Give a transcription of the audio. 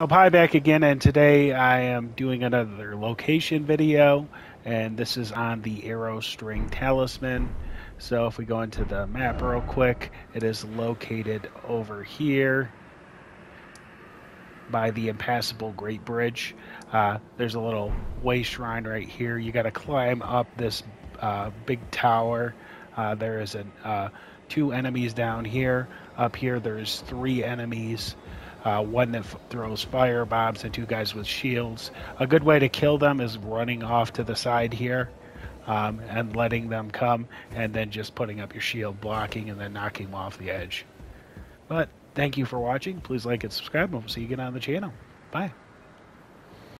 Oh, hi back again, and today I am doing another location video, and this is on the Arrow String Talisman. So if we go into the map real quick, it is located over here by the impassable Great Bridge. Uh, there's a little way shrine right here. You got to climb up this uh, big tower. Uh, there is an, uh, two enemies down here. Up here, there's three enemies uh, one that f- throws fire bombs, and two guys with shields. A good way to kill them is running off to the side here um, and letting them come, and then just putting up your shield, blocking, and then knocking them off the edge. But thank you for watching. Please like and subscribe, and we'll see you again on the channel. Bye.